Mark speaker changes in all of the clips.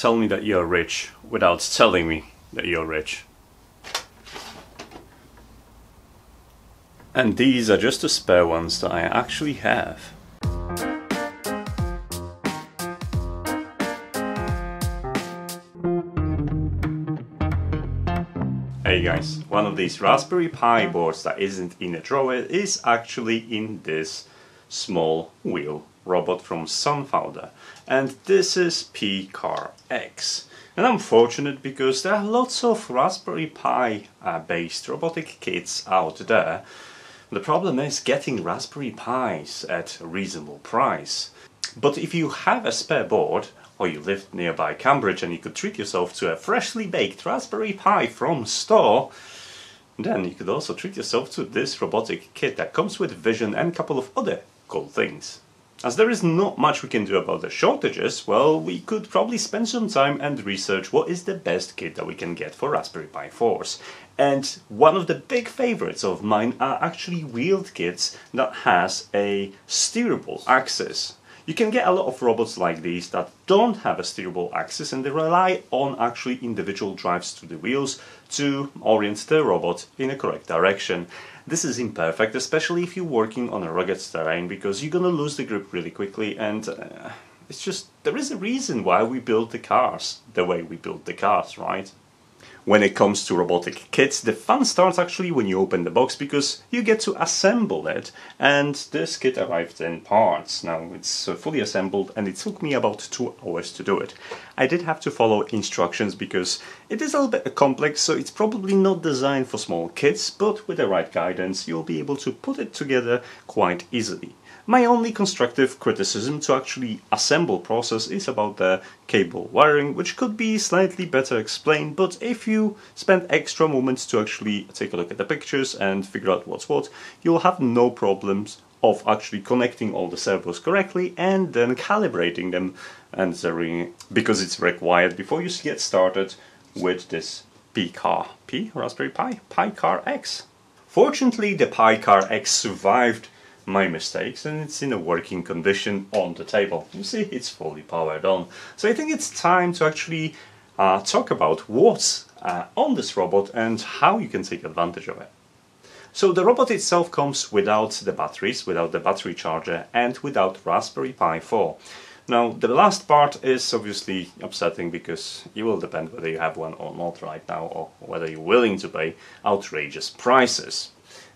Speaker 1: tell me that you're rich without telling me that you're rich. And these are just the spare ones that I actually have. Hey guys, one of these Raspberry Pi boards that isn't in a drawer is actually in this small wheel robot from Sunfounder and this is P-Car X. And I'm fortunate because there are lots of Raspberry Pi uh, based robotic kits out there. The problem is getting Raspberry Pis at a reasonable price. But if you have a spare board, or you live nearby Cambridge and you could treat yourself to a freshly baked Raspberry Pi from store, then you could also treat yourself to this robotic kit that comes with vision and a couple of other cool things. As there is not much we can do about the shortages, well, we could probably spend some time and research what is the best kit that we can get for Raspberry Pi 4s. And one of the big favorites of mine are actually wheeled kits that has a steerable axis. You can get a lot of robots like these that don't have a steerable axis and they rely on actually individual drives to the wheels to orient the robot in a correct direction. This is imperfect, especially if you're working on a rugged terrain, because you're gonna lose the grip really quickly and uh, it's just, there is a reason why we build the cars the way we build the cars, right? When it comes to robotic kits, the fun starts actually when you open the box because you get to assemble it and this kit arrived in parts. Now it's uh, fully assembled and it took me about two hours to do it. I did have to follow instructions because it is a little bit complex so it's probably not designed for small kids but with the right guidance you'll be able to put it together quite easily. My only constructive criticism to actually assemble process is about the cable wiring, which could be slightly better explained, but if you spend extra moments to actually take a look at the pictures and figure out what's what, you'll have no problems of actually connecting all the servos correctly and then calibrating them and because it's required before you get started with this P-Car, P, Raspberry Pi, PiCar-X. Fortunately the PiCar-X survived my mistakes and it's in a working condition on the table. You see, it's fully powered on. So I think it's time to actually uh, talk about what's uh, on this robot and how you can take advantage of it. So the robot itself comes without the batteries, without the battery charger and without Raspberry Pi 4. Now the last part is obviously upsetting because it will depend whether you have one or not right now or whether you're willing to pay outrageous prices.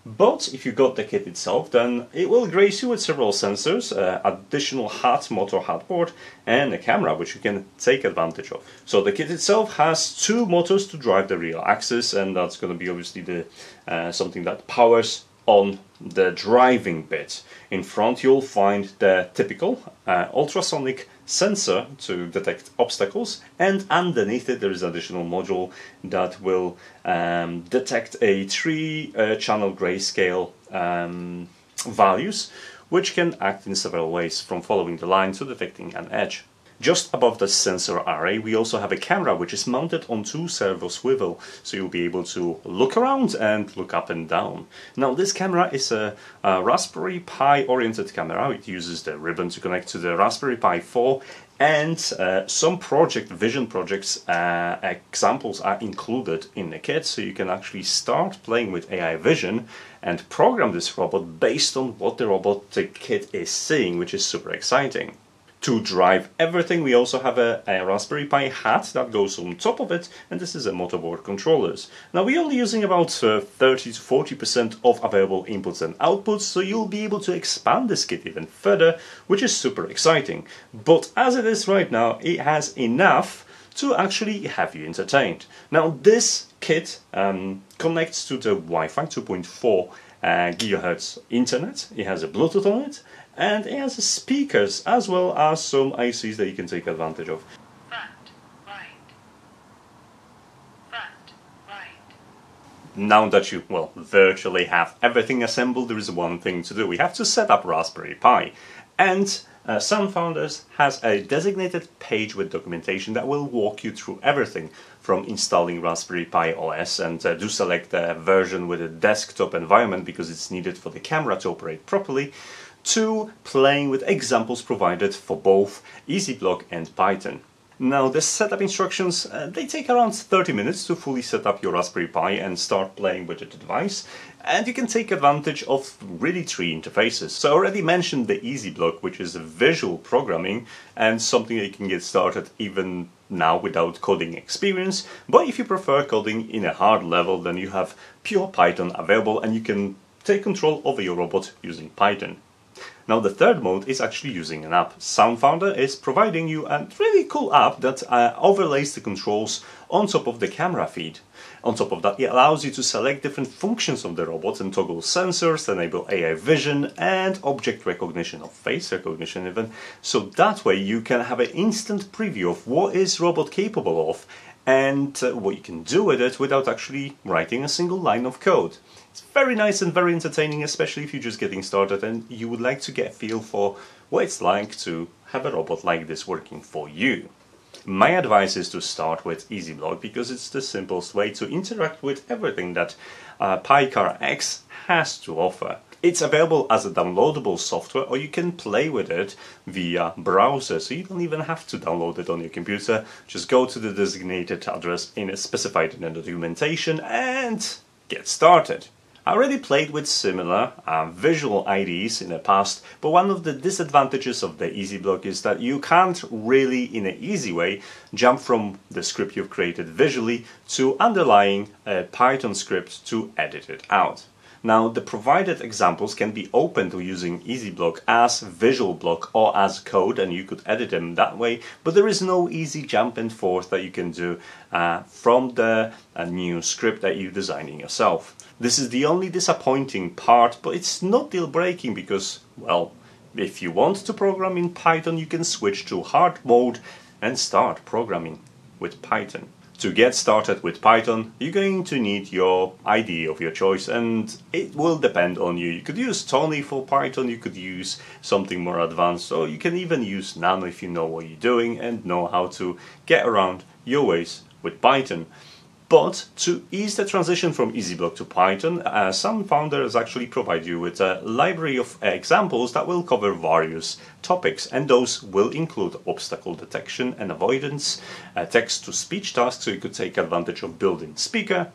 Speaker 1: But if you got the kit itself, then it will grace you with several sensors, uh, additional HUD motor HUD board, and a camera which you can take advantage of. So the kit itself has two motors to drive the real axis, and that's going to be obviously the uh, something that powers on the driving bit. In front you'll find the typical uh, ultrasonic sensor to detect obstacles and underneath it there is an additional module that will um, detect a three uh, channel grayscale um, values which can act in several ways from following the line to detecting an edge. Just above the sensor array we also have a camera which is mounted on two servo swivel. So you'll be able to look around and look up and down. Now this camera is a, a Raspberry Pi oriented camera, it uses the ribbon to connect to the Raspberry Pi 4 and uh, some project vision projects uh, examples are included in the kit. So you can actually start playing with AI vision and program this robot based on what the robotic kit is seeing which is super exciting to drive everything. We also have a, a, Raspberry Pi hat that goes on top of it, and this is a motherboard controllers. Now we're only using about uh, 30 to 40% of available inputs and outputs, so you'll be able to expand this kit even further, which is super exciting. But as it is right now, it has enough to actually have you entertained. Now this kit um, connects to the Wi-Fi 2.4 uh, gigahertz internet, it has a Bluetooth on it, and it has speakers as well as some ICs that you can take advantage of. Now that you, well, virtually have everything assembled, there is one thing to do. We have to set up Raspberry Pi. And uh, founders has a designated page with documentation that will walk you through everything from installing Raspberry Pi OS and uh, do select the version with a desktop environment because it's needed for the camera to operate properly to playing with examples provided for both EzBlock and Python. Now the setup instructions, uh, they take around 30 minutes to fully set up your Raspberry Pi and start playing with the device and you can take advantage of really three interfaces. So I already mentioned the EzBlock, which is a visual programming and something that you can get started even now without coding experience but if you prefer coding in a hard level then you have pure Python available and you can take control over your robot using Python. Now the third mode is actually using an app. SunFounder is providing you a really cool app that uh, overlays the controls on top of the camera feed. On top of that, it allows you to select different functions of the robot and toggle sensors, enable AI vision and object recognition or face recognition even. So that way you can have an instant preview of what is robot capable of and uh, what you can do with it without actually writing a single line of code. It's very nice and very entertaining, especially if you're just getting started and you would like to get a feel for what it's like to have a robot like this working for you. My advice is to start with EzBlock because it's the simplest way to interact with everything that uh, PiCar-X has to offer. It's available as a downloadable software or you can play with it via browser so you don't even have to download it on your computer. Just go to the designated address in a specified in the documentation and get started. I already played with similar uh, visual IDEs in the past, but one of the disadvantages of the EzBlock is that you can't really, in an easy way, jump from the script you've created visually to underlying a Python script to edit it out. Now, the provided examples can be opened using EzBlock as visual block or as code, and you could edit them that way, but there is no easy jump and forth that you can do uh, from the uh, new script that you're designing yourself. This is the only disappointing part, but it's not deal breaking because, well, if you want to program in Python, you can switch to hard mode and start programming with Python. To get started with Python, you're going to need your IDE of your choice and it will depend on you. You could use Thonny for Python, you could use something more advanced, or you can even use Nano if you know what you're doing and know how to get around your ways with Python. But to ease the transition from EzBlock to Python, uh, founders actually provide you with a library of examples that will cover various topics, and those will include obstacle detection and avoidance, uh, text-to-speech tasks, so you could take advantage of built-in speaker,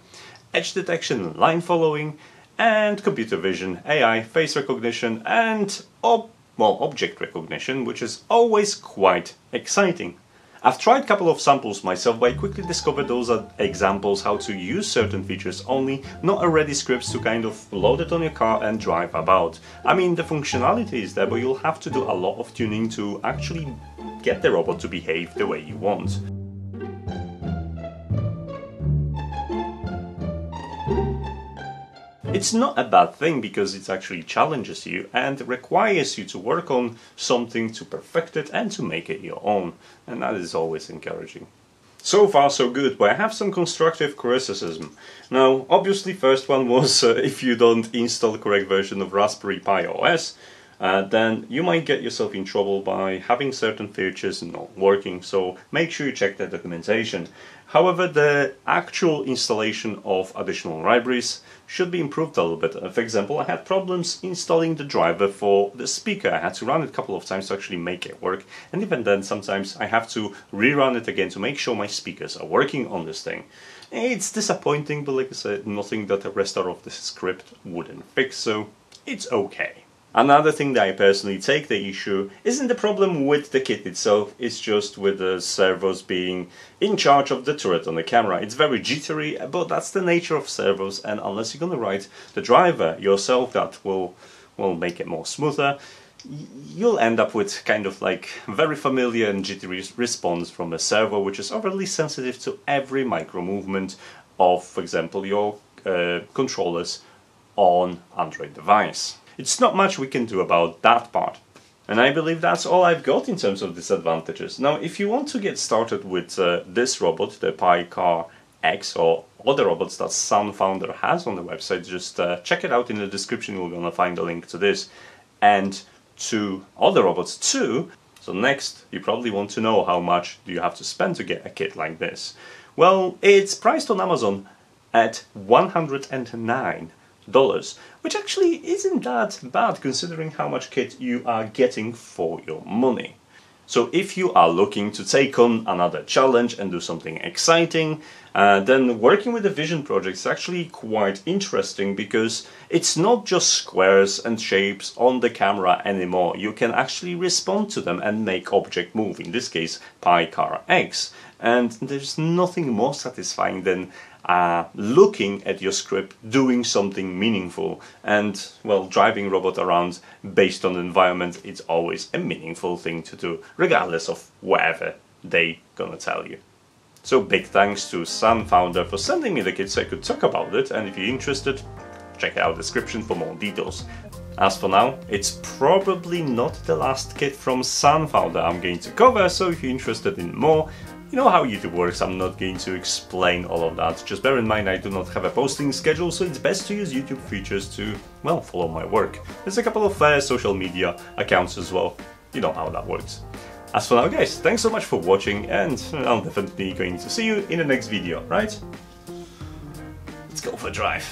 Speaker 1: edge detection line following, and computer vision, AI, face recognition, and ob well, object recognition, which is always quite exciting. I've tried a couple of samples myself but I quickly discovered those are examples how to use certain features only, not already scripts to kind of load it on your car and drive about. I mean the functionality is there but you'll have to do a lot of tuning to actually get the robot to behave the way you want. It's not a bad thing because it actually challenges you and requires you to work on something to perfect it and to make it your own. And that is always encouraging. So far so good, but I have some constructive criticism. Now, obviously first one was uh, if you don't install the correct version of Raspberry Pi OS, uh, then you might get yourself in trouble by having certain features not working, so make sure you check the documentation. However, the actual installation of additional libraries should be improved a little bit. Uh, for example, I had problems installing the driver for the speaker. I had to run it a couple of times to actually make it work. And even then, sometimes I have to rerun it again to make sure my speakers are working on this thing. It's disappointing, but like I said, nothing that a restart of the script wouldn't fix, so it's okay. Another thing that I personally take the issue isn't the problem with the kit itself, it's just with the servos being in charge of the turret on the camera. It's very jittery, but that's the nature of servos and unless you're gonna write the driver yourself that will, will make it more smoother, you'll end up with kind of like very familiar and jittery response from a servo which is overly sensitive to every micro movement of, for example, your uh, controllers on Android device. It's not much we can do about that part. And I believe that's all I've got in terms of disadvantages. Now, if you want to get started with uh, this robot, the PyCar X or other robots that SunFounder has on the website, just uh, check it out in the description. You're going to find a link to this and to other robots too. So next, you probably want to know how much do you have to spend to get a kit like this. Well, it's priced on Amazon at 109 dollars, which actually isn't that bad considering how much kit you are getting for your money. So if you are looking to take on another challenge and do something exciting, uh, then working with the Vision project is actually quite interesting because it's not just squares and shapes on the camera anymore. You can actually respond to them and make object move, in this case PiCar-X. And there's nothing more satisfying than uh, looking at your script doing something meaningful and well driving robot around based on the environment it's always a meaningful thing to do regardless of whatever they gonna tell you. So big thanks to Sunfounder for sending me the kit so I could talk about it and if you're interested check out the description for more details. As for now, it's probably not the last kit from Sunfounder I'm going to cover, so if you're interested in more, you know how YouTube works, I'm not going to explain all of that. Just bear in mind I do not have a posting schedule, so it's best to use YouTube features to, well, follow my work. There's a couple of uh, social media accounts as well. You know how that works. As for now guys, thanks so much for watching and I'm definitely going to see you in the next video, right? Let's go for a drive.